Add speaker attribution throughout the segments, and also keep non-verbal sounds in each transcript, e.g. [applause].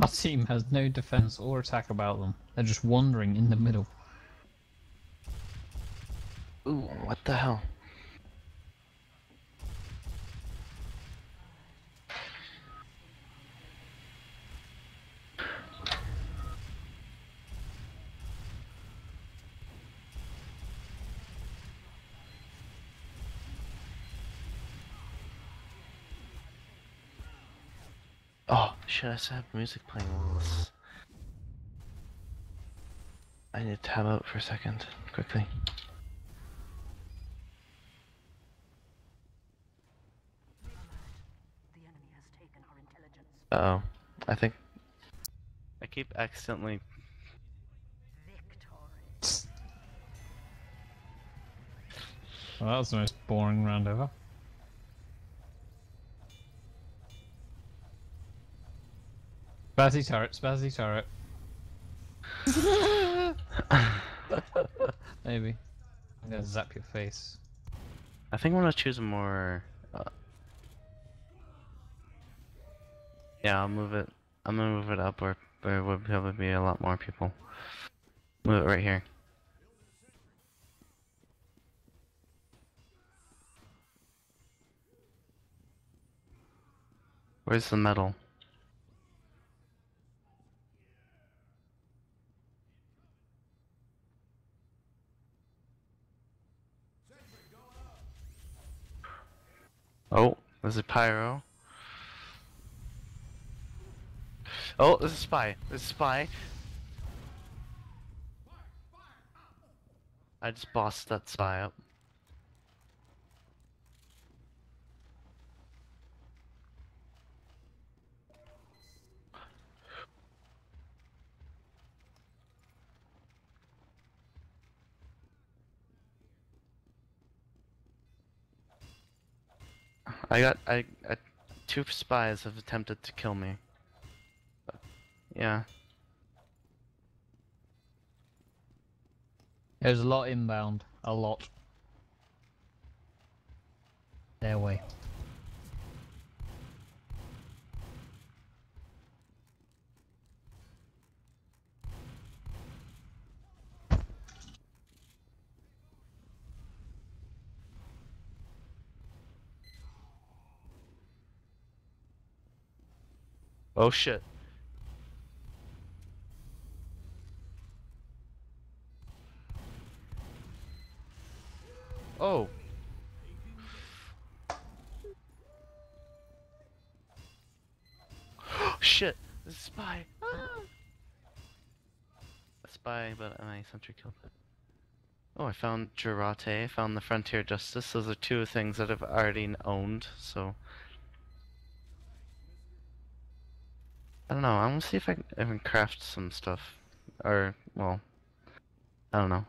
Speaker 1: Our team has no defense or attack about them. They're just wandering in the middle.
Speaker 2: Ooh, what the hell? Oh, should I still have music playing while this? I need to tab out for a second, quickly.
Speaker 3: The enemy has taken our intelligence.
Speaker 2: Uh oh. I think. I keep accidentally.
Speaker 3: Victory.
Speaker 1: Well, that was the most boring round ever. Spazzy turret, spazzy turret. [laughs] Maybe. I'm gonna zap your face.
Speaker 2: I think I'm gonna choose a more. Uh... Yeah, I'll move it. I'm gonna move it up where there would probably be a lot more people. Move it right here. Where's the metal? Oh, there's a pyro. Oh, there's a spy. There's a spy. I just bossed that spy up. I got I, I two spies have attempted to kill me. Yeah.
Speaker 1: There's a lot inbound. A lot. Their way.
Speaker 2: Oh shit. Oh. [gasps] shit. There's a spy. Ah! [gasps] A spy, but my sentry killed it. Oh, I found Jarate, I found the Frontier Justice. Those are two things that I've already owned, so... I don't know, I'm gonna see if I can, I can craft some stuff. Or, well... I don't know.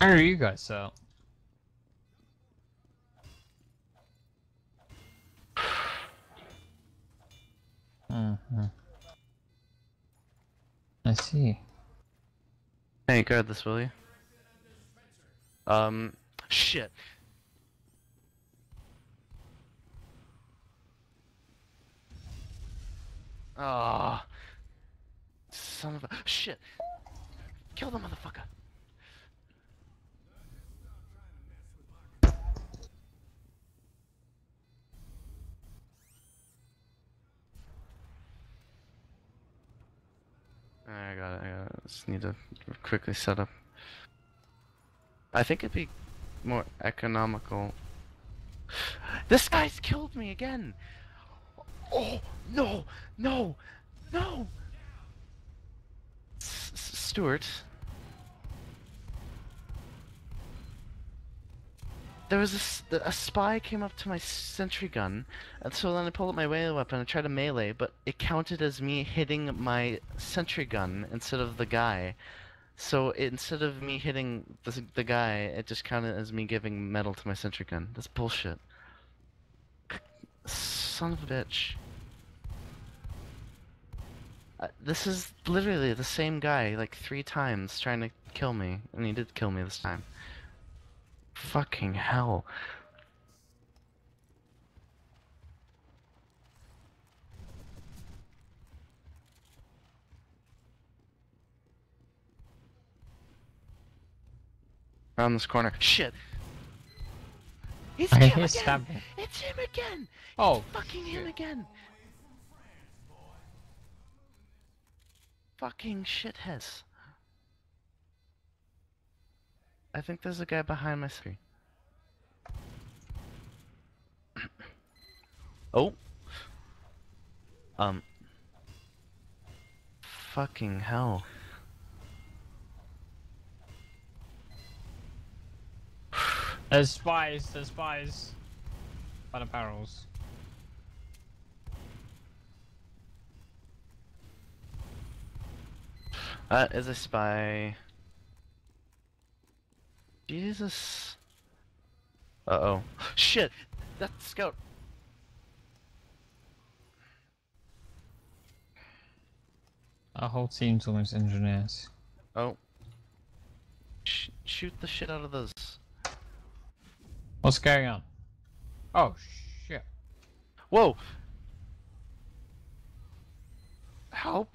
Speaker 1: How are you guys out? Mm-hmm. I see.
Speaker 2: Hey, guard this, will you? Um, shit. Ah, son of a shit! Kill the motherfucker! I got it. I got it. Just need to quickly set up. I think it'd be more economical. This guy's killed me again. Oh no, no, no. S Stuart. There was a spy came up to my sentry gun, and so then I pulled out my melee weapon and tried to melee, but it counted as me hitting my sentry gun instead of the guy. So instead of me hitting the, the guy, it just counted as me giving metal to my sentry gun. That's bullshit. Son of a bitch. Uh, this is literally the same guy like three times trying to kill me, and he did kill me this time. Fucking hell. Around this corner. Shit! It's
Speaker 1: I
Speaker 2: him again!
Speaker 1: stabbing.
Speaker 2: It's him again!
Speaker 1: Oh,
Speaker 2: Fucking him
Speaker 1: shit.
Speaker 2: again! Fucking shitheads. I think there's a guy behind my screen. [clears throat] oh. Um. Fucking hell.
Speaker 1: There's spies, there's spies. By the barrels.
Speaker 2: That is a spy. Jesus. Uh oh. Shit! That's the scout!
Speaker 1: Our whole team's almost engineers.
Speaker 2: Oh. Sh shoot the shit out of those.
Speaker 1: What's going on? Oh, shit.
Speaker 2: Whoa! Help!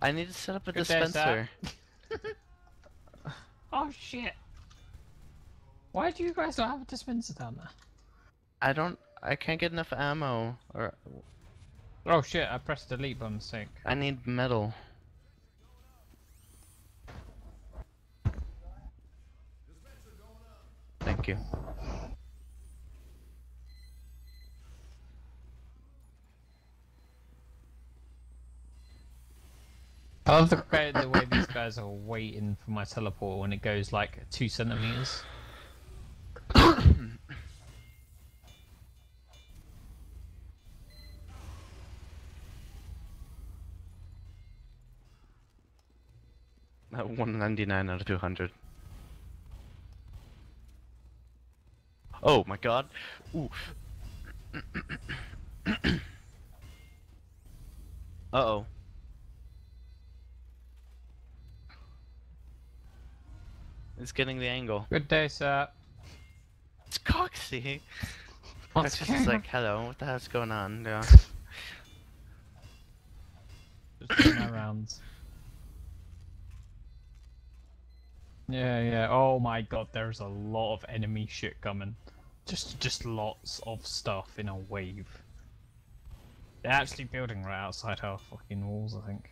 Speaker 2: I need to set up a
Speaker 1: Good day,
Speaker 2: dispenser.
Speaker 1: Oh, shit. Why do you guys not have a dispenser down there?
Speaker 2: I don't. I can't get enough ammo. Or
Speaker 1: Oh, shit, I pressed delete by mistake.
Speaker 2: I need metal. Thank you.
Speaker 1: I love the, way- the way these guys are waiting for my teleport when it goes like two centimeters. [coughs]
Speaker 2: At 199 out of 200. Oh my god. Ooh. [coughs] Uh-oh. It's getting the angle.
Speaker 1: Good day, sir.
Speaker 2: It's Coxie.
Speaker 1: What's
Speaker 2: just like, hello, what the hell's going on? Yeah.
Speaker 1: Just doing our rounds. Yeah, yeah. Oh my god, there's a lot of enemy shit coming. Just, just lots of stuff in a wave. They're actually building right outside our fucking walls, I think.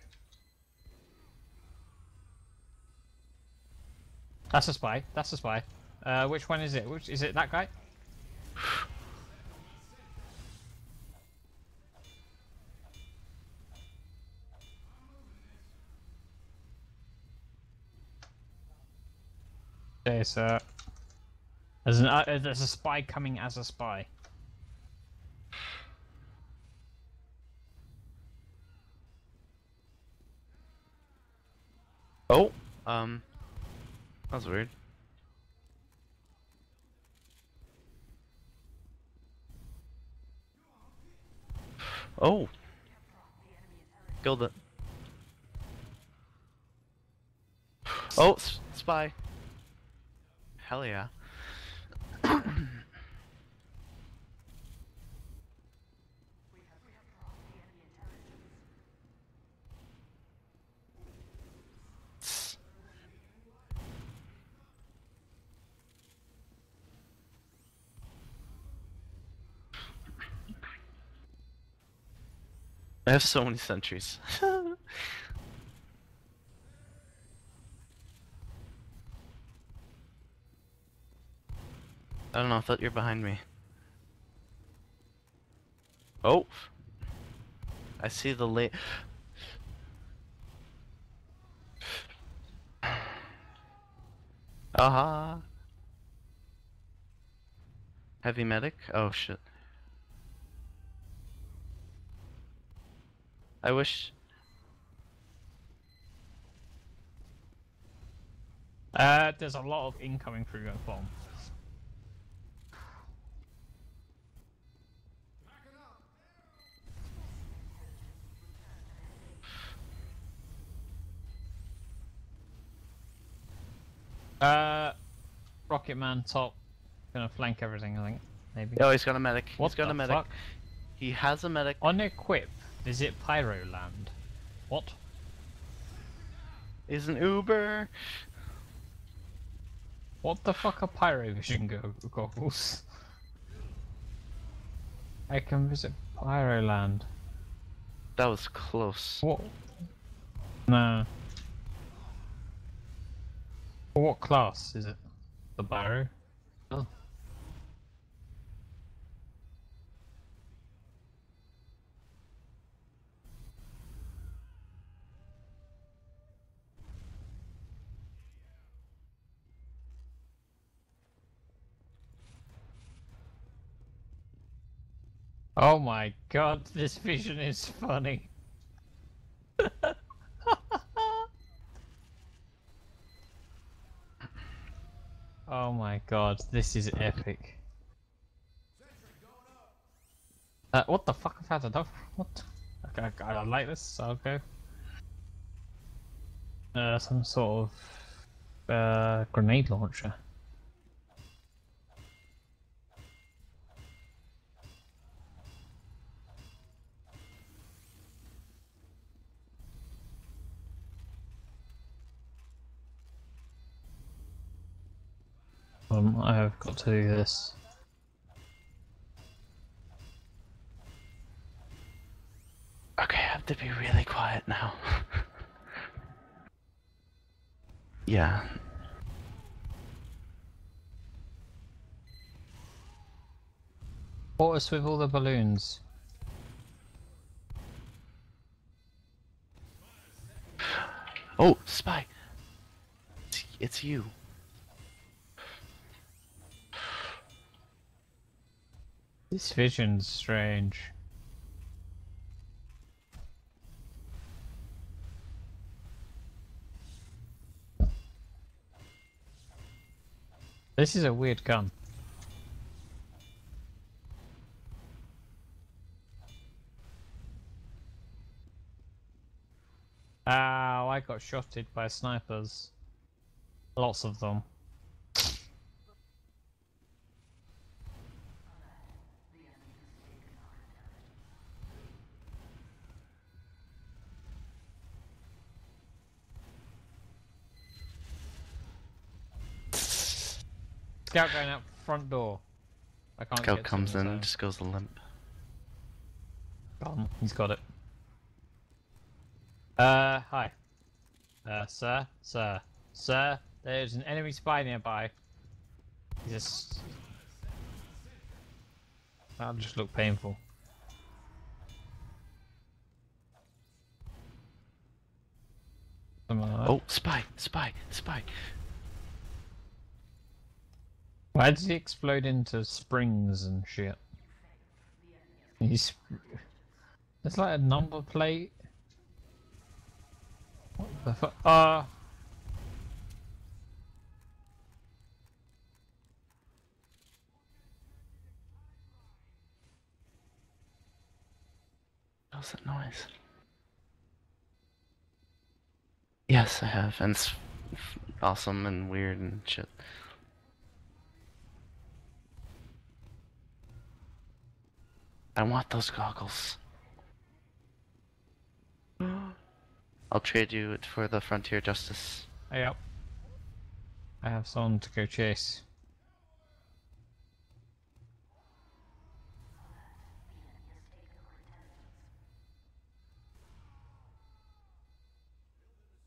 Speaker 1: That's a spy. That's a spy. Uh, which one is it? Which is it? That guy? Okay, so there's an uh, there's a spy coming as a spy.
Speaker 2: Oh, um, that was weird. Oh, killed it. Oh, spy. Hell yeah. I have so many sentries. [laughs] I don't know, I thought you were behind me. Oh! I see the late. [sighs] Aha! Heavy medic? Oh shit. I wish.
Speaker 1: Uh, there's a lot of incoming through that bomb. Uh, Rocket Man top, gonna flank everything. I think maybe.
Speaker 2: Oh, he's got a medic.
Speaker 1: what
Speaker 2: he's got a medic.
Speaker 1: fuck?
Speaker 2: He has a medic.
Speaker 1: On equip, visit Pyroland. What?
Speaker 2: Is an Uber.
Speaker 1: What the fuck are Pyrovision go goggles? I can visit Pyroland.
Speaker 2: That was close.
Speaker 1: What? No. What class is it? The Pyro? Oh my god, this vision is funny. [laughs] oh my god, this is epic. Uh, what the fuck? I've had enough. What? Okay, I, like this, so go. Uh, some sort of uh, grenade launcher. Got to do this.
Speaker 2: Okay, I have to be really quiet now. [laughs] yeah.
Speaker 1: What was with all the balloons?
Speaker 2: Oh, spy. It's you.
Speaker 1: This vision's strange. This is a weird gun. Ow, I got shotted by snipers. Lots of them. Scout going out front door. I can't
Speaker 2: Scout
Speaker 1: get
Speaker 2: comes in and just goes limp.
Speaker 1: Gone. He's got it. Uh, hi. Uh, sir, sir, sir. There's an enemy spy nearby. He just. That'll just look painful. Like.
Speaker 2: Oh, spy, spy, spy.
Speaker 1: Why does he explode into springs and shit? He's. It's like a number plate. What the fuck? Uh.
Speaker 2: What's that noise? Yes, I have, and it's awesome and weird and shit. I want those goggles. [gasps] I'll trade you it for the Frontier Justice.
Speaker 1: Yep. I have someone to go chase.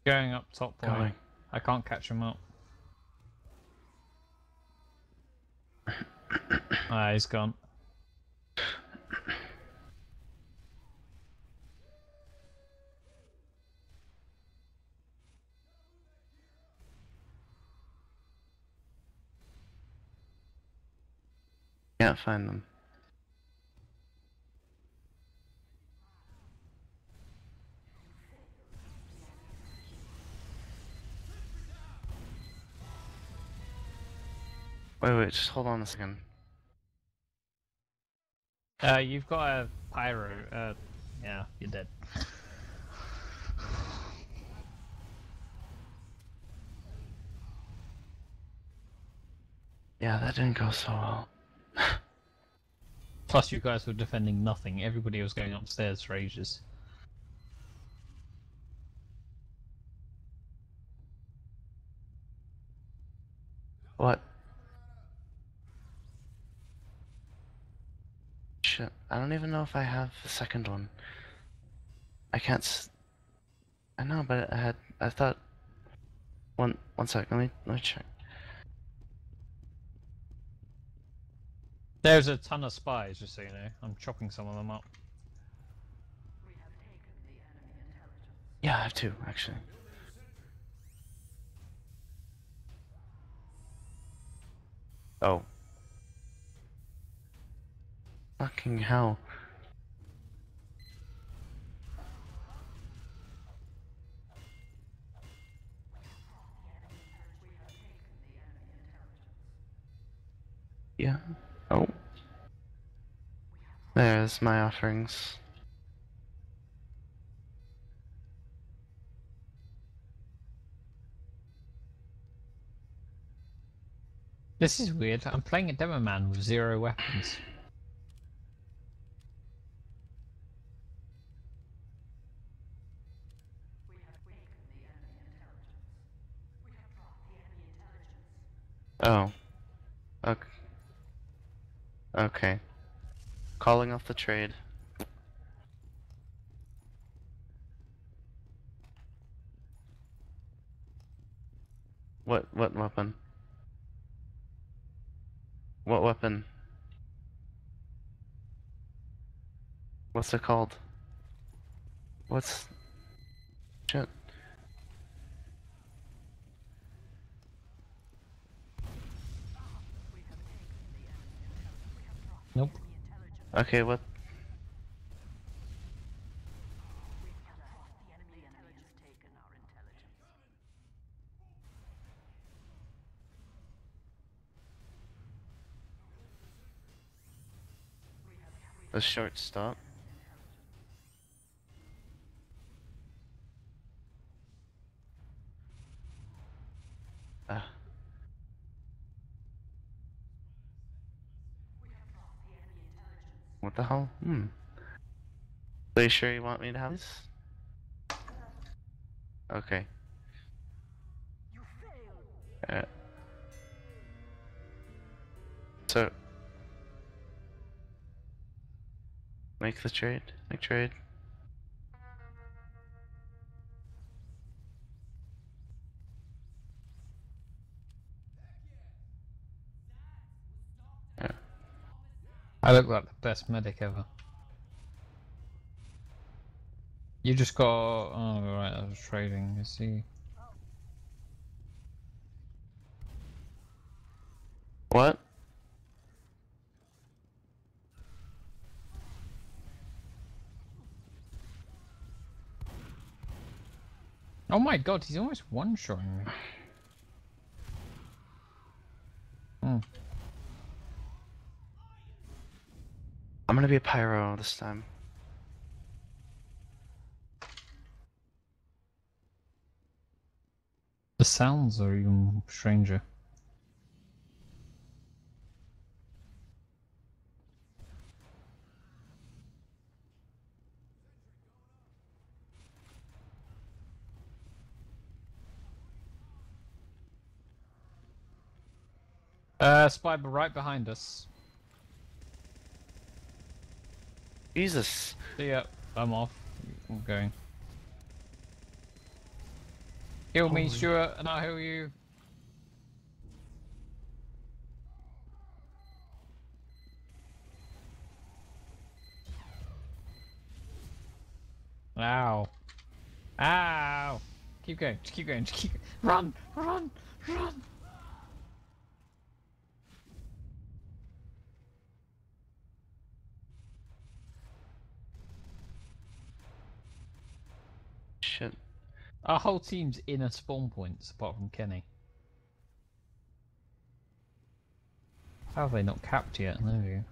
Speaker 1: Going up top point.
Speaker 2: Going.
Speaker 1: I can't catch him up. [coughs] ah, he's gone. [coughs]
Speaker 2: Can't find them. Wait, wait, just hold on a second.
Speaker 1: Uh, you've got a pyro. Uh, yeah, you're dead.
Speaker 2: Yeah, that didn't go so well.
Speaker 1: Plus, you guys were defending nothing. Everybody was going upstairs for ages.
Speaker 2: What? Shit, I don't even know if I have the second one. I can't. S- I know, but I had. I thought. One, one sec. Let me let me check.
Speaker 1: There's a ton of spies, just so you know. I'm chopping some of them up.
Speaker 2: Yeah, I have two actually. Oh. Fucking hell. Yeah. Oh. There's my offerings.
Speaker 1: This is weird. I'm playing a demo man with zero weapons.
Speaker 2: Oh. Okay. Okay. Calling off the trade. What what weapon? What weapon? What's it called? What's shit?
Speaker 1: Nope.
Speaker 2: Okay, what? A short stop. Ah. What the hell? Hmm. Are you sure you want me to have this? Okay. Uh, so make the trade. Make trade.
Speaker 1: I look like the best medic ever. You just got. Oh, right, I was trading. I see.
Speaker 2: What?
Speaker 1: Oh my god, he's almost one shotting me.
Speaker 2: Gonna be a pyro this time.
Speaker 1: The sounds are even stranger. Uh, spy right behind us.
Speaker 2: Jesus.
Speaker 1: See ya. I'm off. I'm going. Heal me, Stuart, and I'll heal you. Ow. Ow. Keep going, just keep going, just keep going. Run! Run!
Speaker 2: Run!
Speaker 1: Our whole team's in a spawn points apart from Kenny. How have they not capped yet? There we go.